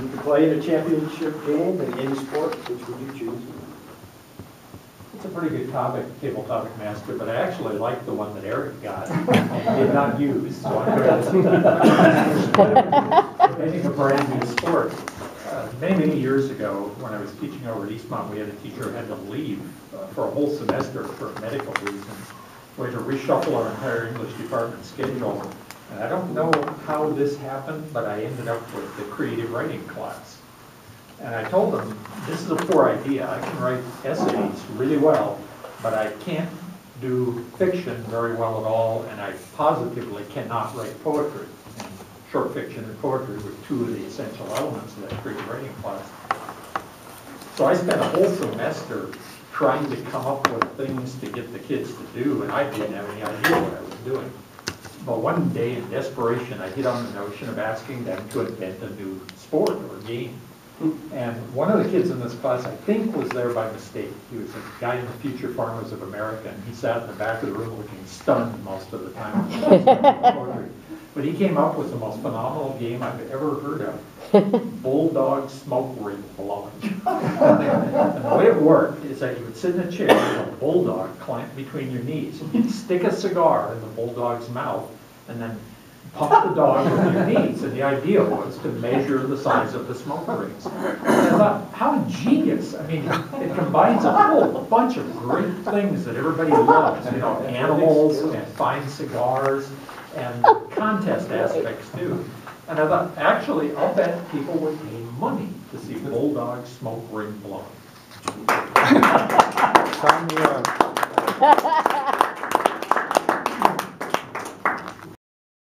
You could play in a championship game in any sport, which would you choose? It's a pretty good topic, table topic master, but I actually like the one that Eric got and did not use, so I'm Making a brand new sport. Uh, Many, many years ago, when I was teaching over at Eastmont, we had a teacher who had to leave uh, for a whole semester for medical reasons. We had to reshuffle our entire English department schedule. And I don't know how this happened, but I ended up with the creative writing class. And I told them, this is a poor idea, I can write essays really well, but I can't do fiction very well at all, and I positively cannot write poetry. And short fiction and poetry were two of the essential elements of that creative writing class. So I spent a whole semester trying to come up with things to get the kids to do, and I didn't have any idea what I was doing. But one day in desperation, I hit on the notion of asking them to invent a new sport or game. And one of the kids in this class, I think, was there by mistake. He was a guy in the Future Farmers of America, and he sat in the back of the room looking stunned most of the time. But he came up with the most phenomenal game I've ever heard of. Bulldog smoke ring blowing. And the way it worked is that you would sit in a chair with a bulldog clamped between your knees. You'd stick a cigar in the bulldog's mouth and then pop the dog with your knees. And the idea was to measure the size of the smoke rings. And I thought, how ingenious. I mean, it combines a whole bunch of great things that everybody loves, you know, animals and fine cigars and contest aspects too. And I thought, actually, I'll bet people would pay money to see bulldogs smoke ring me up.